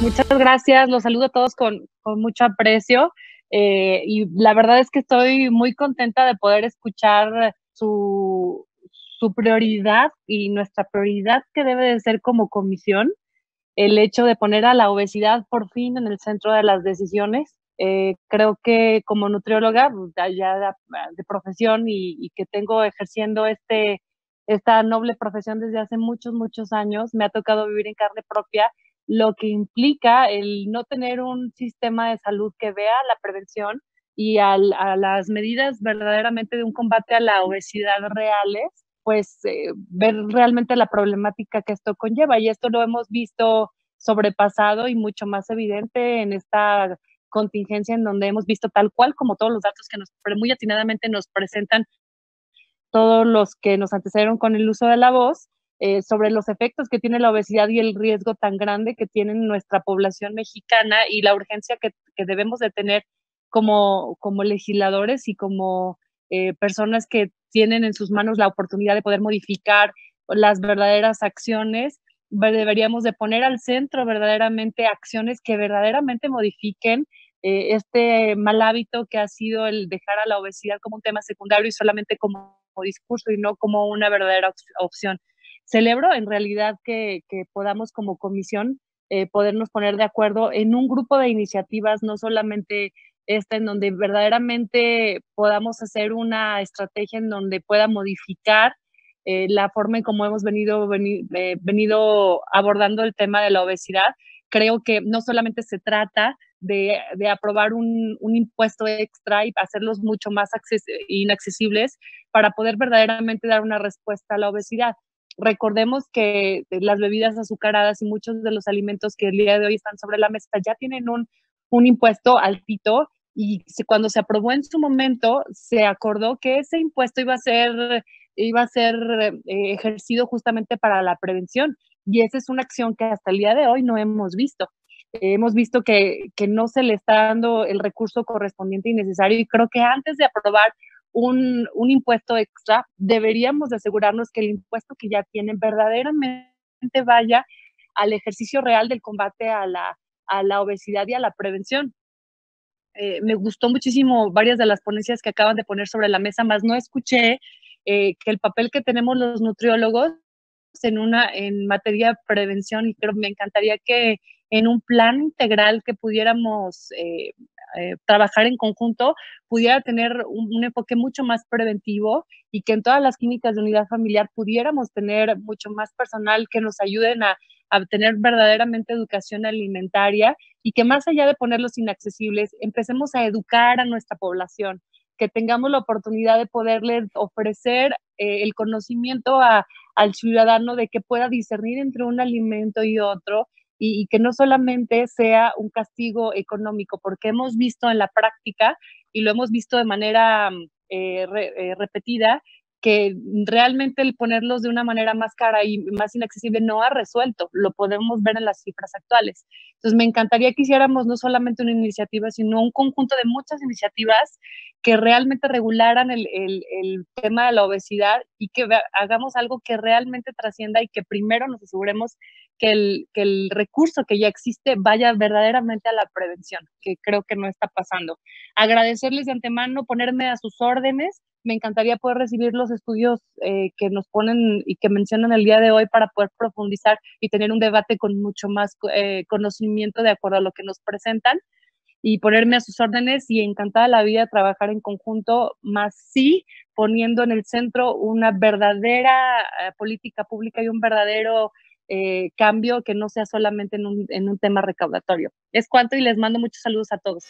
Muchas gracias, los saludo a todos con, con mucho aprecio eh, y la verdad es que estoy muy contenta de poder escuchar su, su prioridad y nuestra prioridad que debe de ser como comisión, el hecho de poner a la obesidad por fin en el centro de las decisiones. Eh, creo que como nutrióloga, pues, ya de, profesión y, y, que tengo ejerciendo este, esta noble profesión desde hace muchos, muchos años, me ha tocado vivir en carne propia lo que implica el no tener un sistema de salud que vea la prevención y a las medidas verdaderamente de un combate a la obesidad reales, pues eh, ver realmente la problemática que esto conlleva. Y esto lo hemos visto sobrepasado y mucho más evidente en esta contingencia en donde hemos visto tal cual como todos los datos que nos muy atinadamente nos presentan todos los que nos antecedieron con el uso de la voz, eh, sobre los efectos que tiene la obesidad y el riesgo tan grande que tiene nuestra población mexicana y la urgencia que, que debemos de tener como, como legisladores y como eh, personas que tienen en sus manos la oportunidad de poder modificar las verdaderas acciones, deberíamos de poner al centro verdaderamente acciones que verdaderamente modifiquen eh, este mal hábito que ha sido el dejar a la obesidad como un tema secundario y solamente como discurso y no como una verdadera opción celebro en realidad que, podamos como comisión eh, podernos poner de acuerdo en un grupo de iniciativas, no solamente esta, en donde verdaderamente podamos hacer una estrategia en donde pueda modificar eh, la forma en cómo hemos venido, veni, eh, venido abordando el tema de la obesidad. Creo que no solamente se trata de, aprobar un, impuesto extra y hacerlos mucho más inaccesibles para poder verdaderamente dar una respuesta a la obesidad, recordemos que las bebidas azucaradas y muchos de los alimentos que el día de hoy están sobre la mesa ya tienen un, un impuesto altito y cuando se aprobó en su momento se acordó que ese impuesto iba a ser iba a ser eh, ejercido justamente para la prevención y esa es una acción que hasta el día de hoy no hemos visto. Hemos visto que, que no se le está dando el recurso correspondiente y necesario y creo que antes de aprobar un, un impuesto extra, deberíamos de asegurarnos que el impuesto que ya tienen verdaderamente vaya al ejercicio real del combate a la, a la obesidad y a la prevención. Eh, me gustó muchísimo varias de las ponencias que acaban de poner sobre la mesa, más no escuché eh, que el papel que tenemos los nutriólogos en una en materia de prevención y creo me encantaría que en un plan integral que pudiéramos eh, eh, trabajar en conjunto pudiera tener un, enfoque mucho más preventivo y que en todas las clínicas de unidad familiar pudiéramos tener mucho más personal que nos ayuden a, a tener verdaderamente educación alimentaria y que más allá de ponerlos inaccesibles, empecemos a educar a nuestra población, que tengamos la oportunidad de poderles ofrecer eh, el conocimiento al ciudadano de que pueda discernir entre un alimento y otro y, que no solamente sea un castigo económico, porque hemos visto en la práctica y lo hemos visto de manera eh, re, eh, repetida, que realmente el ponerlos de una manera más cara y más inaccesible no ha resuelto, lo podemos ver en las cifras actuales. Entonces, me encantaría que hiciéramos no solamente una iniciativa, sino un conjunto de muchas iniciativas que realmente regularan el, el, el tema de la obesidad y que hagamos algo que realmente trascienda y que primero nos aseguremos que el, que el recurso que ya existe vaya verdaderamente a la prevención, que creo que no está pasando. Agradecerles de antemano, ponerme a sus órdenes me encantaría poder recibir los estudios eh, que nos ponen y que mencionan el día de hoy para poder profundizar y tener un debate con mucho más eh, conocimiento de acuerdo a lo que nos presentan y ponerme a sus órdenes y encantada la vida trabajar en conjunto, más sí poniendo en el centro una verdadera eh, política pública y un verdadero eh, cambio que no sea solamente en un, en un tema recaudatorio. Es cuanto y les mando muchos saludos a todos.